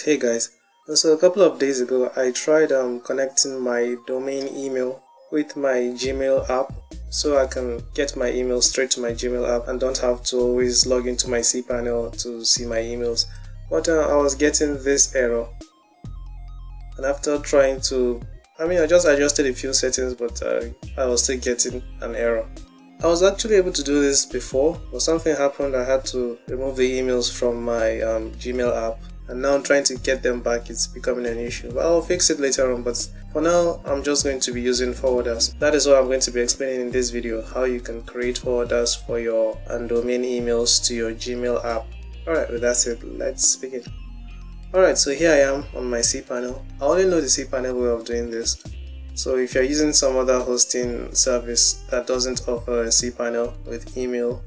Hey guys. So a couple of days ago, I tried um, connecting my domain email with my Gmail app so I can get my email straight to my Gmail app and don't have to always log into my cPanel to see my emails. But uh, I was getting this error. And after trying to, I mean, I just adjusted a few settings, but uh, I was still getting an error. I was actually able to do this before, but something happened. I had to remove the emails from my um, Gmail app, and now trying to get them back. It's becoming an issue, but I'll fix it later on. But for now, I'm just going to be using forwarders. That is what I'm going to be explaining in this video: how you can create forwarders for your and domain emails to your Gmail app. Alright, with that said, let's begin. Alright, so here I am on my cPanel. I only know the cPanel way of doing this. So if you're using some other hosting service that doesn't offer a cPanel with email,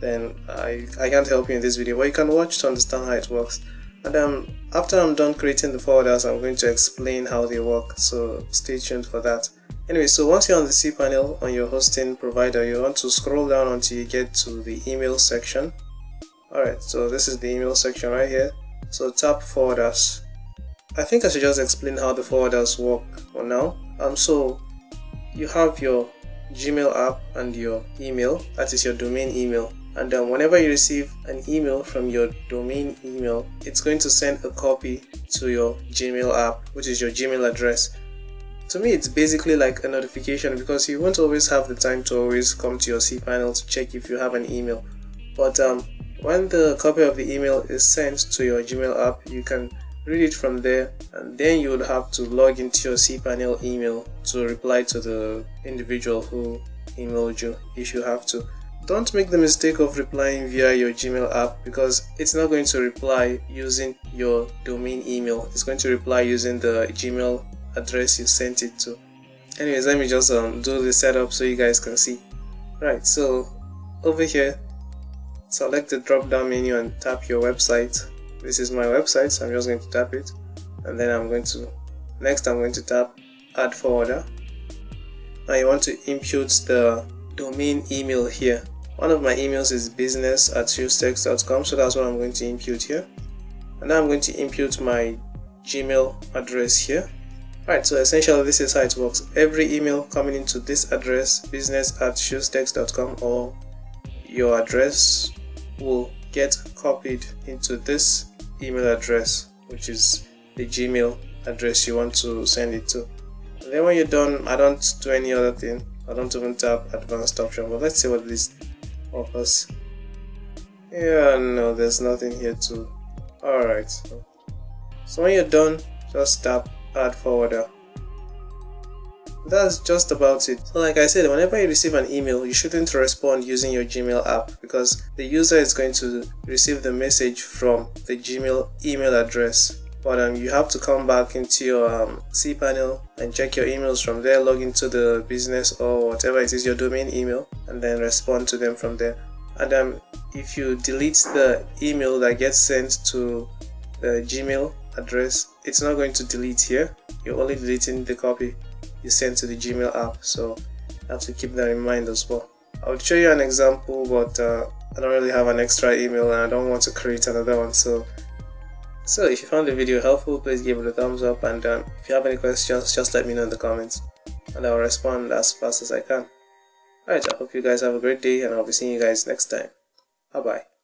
then I, I can't help you in this video, but you can watch to understand how it works. And um, after I'm done creating the folders, I'm going to explain how they work, so stay tuned for that. Anyway, so once you're on the cPanel on your hosting provider, you want to scroll down until you get to the email section. Alright, so this is the email section right here. So tap forwarders. I think I should just explain how the forwarders work for now. Um, so you have your Gmail app and your email, that is your domain email. And um, whenever you receive an email from your domain email, it's going to send a copy to your Gmail app, which is your Gmail address. To me, it's basically like a notification because you won't always have the time to always come to your cPanel to check if you have an email. But um, when the copy of the email is sent to your Gmail app, you can read it from there and then you would have to log into your cPanel email to reply to the individual who emailed you if you have to. Don't make the mistake of replying via your Gmail app because it's not going to reply using your domain email. It's going to reply using the Gmail address you sent it to. Anyways, let me just um, do the setup so you guys can see. Right, so over here, select the drop down menu and tap your website this is my website so I'm just going to tap it and then I'm going to next I'm going to tap add forwarder now you want to impute the domain email here. One of my emails is business at hughestex.com so that's what I'm going to impute here. And now I'm going to impute my Gmail address here. Alright, so essentially this is how it works. Every email coming into this address, business at hughestex.com or your address will get copied into this email address which is the gmail address you want to send it to. And then when you're done i don't do any other thing i don't even tap advanced option but let's see what this offers yeah no there's nothing here to all right so, so when you're done just tap add forwarder that's just about it. So like I said, whenever you receive an email, you shouldn't respond using your Gmail app because the user is going to receive the message from the Gmail email address. But um, you have to come back into your um, cPanel and check your emails from there, log into the business or whatever it is your domain email, and then respond to them from there. And um, if you delete the email that gets sent to the Gmail address, it's not going to delete here. You're only deleting the copy you sent to the Gmail app. So I have to keep that in mind as well. I'll show you an example, but uh, I don't really have an extra email and I don't want to create another one. So, so if you found the video helpful, please give it a thumbs up. And um, if you have any questions, just let me know in the comments, and I'll respond as fast as I can. Alright, I hope you guys have a great day, and I'll be seeing you guys next time. Bye bye.